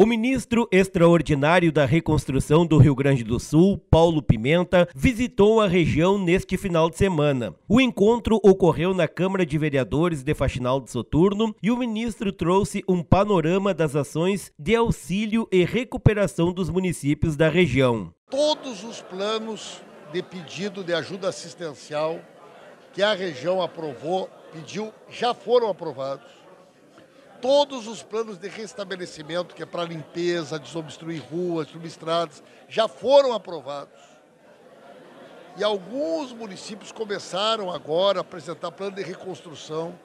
O ministro extraordinário da Reconstrução do Rio Grande do Sul, Paulo Pimenta, visitou a região neste final de semana. O encontro ocorreu na Câmara de Vereadores de Faxinal de Soturno e o ministro trouxe um panorama das ações de auxílio e recuperação dos municípios da região. Todos os planos de pedido de ajuda assistencial que a região aprovou, pediu, já foram aprovados Todos os planos de restabelecimento, que é para limpeza, desobstruir ruas, substradas, já foram aprovados. E alguns municípios começaram agora a apresentar plano de reconstrução.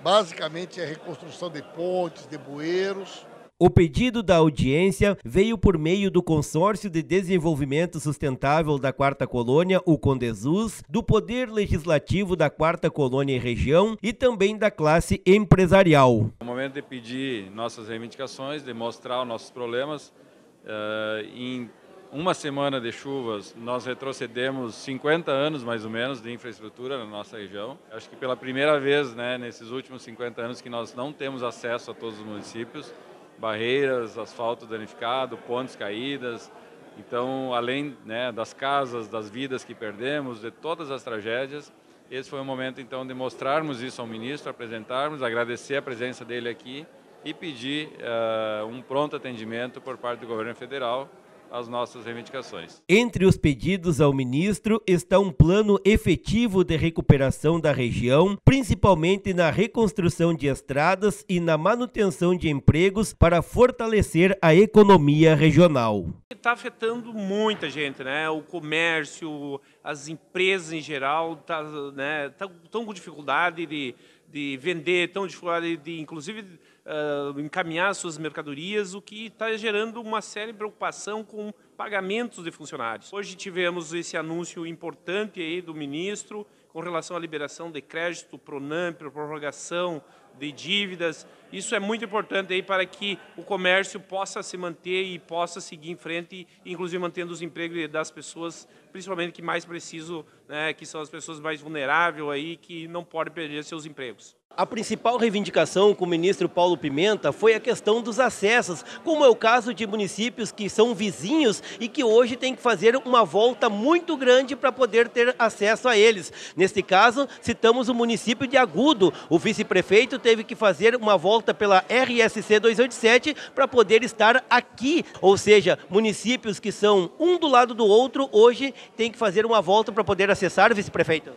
Basicamente é reconstrução de pontes, de bueiros, o pedido da audiência veio por meio do Consórcio de Desenvolvimento Sustentável da Quarta Colônia, o Condesus, do Poder Legislativo da Quarta Colônia e Região e também da classe empresarial. É o momento de pedir nossas reivindicações, de mostrar os nossos problemas. Uh, em uma semana de chuvas, nós retrocedemos 50 anos, mais ou menos, de infraestrutura na nossa região. Acho que pela primeira vez, né, nesses últimos 50 anos, que nós não temos acesso a todos os municípios barreiras, asfalto danificado, pontes caídas. Então, além né, das casas, das vidas que perdemos, de todas as tragédias, esse foi o momento então de mostrarmos isso ao ministro, apresentarmos, agradecer a presença dele aqui e pedir uh, um pronto atendimento por parte do governo federal as nossas reivindicações. Entre os pedidos ao ministro está um plano efetivo de recuperação da região, principalmente na reconstrução de estradas e na manutenção de empregos para fortalecer a economia regional. Está afetando muita gente, né? O comércio, as empresas em geral, tá, né? Estão tá, com dificuldade de de vender, tão dificuldade de, inclusive, uh, encaminhar suas mercadorias, o que está gerando uma séria preocupação com pagamentos de funcionários. Hoje tivemos esse anúncio importante aí do ministro com relação à liberação de crédito, Pronamp, prorrogação de dívidas. Isso é muito importante aí para que o comércio possa se manter e possa seguir em frente, inclusive mantendo os empregos das pessoas, principalmente que mais precisam, né, que são as pessoas mais vulneráveis aí, que não podem perder seus empregos. A principal reivindicação com o ministro Paulo Pimenta foi a questão dos acessos, como é o caso de municípios que são vizinhos e que hoje têm que fazer uma volta muito grande para poder ter acesso a eles. Neste caso, citamos o município de Agudo. O vice-prefeito teve que fazer uma volta pela RSC 287 para poder estar aqui. Ou seja, municípios que são um do lado do outro, hoje têm que fazer uma volta para poder acessar, vice-prefeito.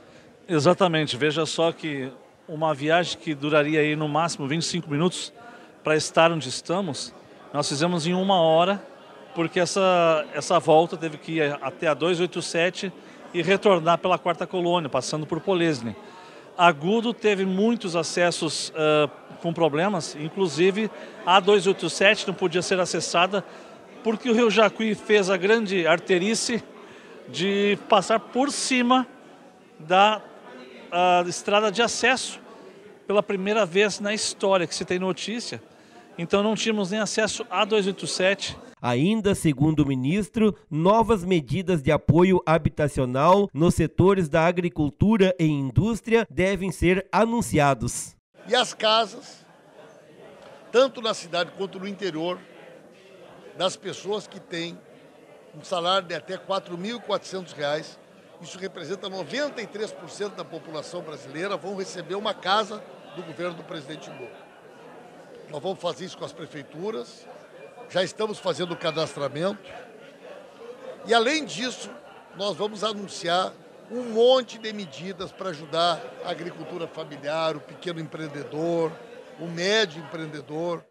Exatamente. Veja só que uma viagem que duraria aí no máximo 25 minutos para estar onde estamos, nós fizemos em uma hora, porque essa, essa volta teve que ir até a 287 e retornar pela quarta colônia, passando por Polesne. Agudo teve muitos acessos uh, com problemas, inclusive a 287 não podia ser acessada porque o Rio Jacuí fez a grande arterice de passar por cima da a estrada de acesso pela primeira vez na história que se tem notícia. Então não tínhamos nem acesso a 287. Ainda segundo o ministro, novas medidas de apoio habitacional nos setores da agricultura e indústria devem ser anunciados. E as casas, tanto na cidade quanto no interior, das pessoas que têm um salário de até R$ 4.400, isso representa 93% da população brasileira, vão receber uma casa do governo do presidente Lula. Nós vamos fazer isso com as prefeituras, já estamos fazendo o cadastramento. E além disso, nós vamos anunciar um monte de medidas para ajudar a agricultura familiar, o pequeno empreendedor, o médio empreendedor.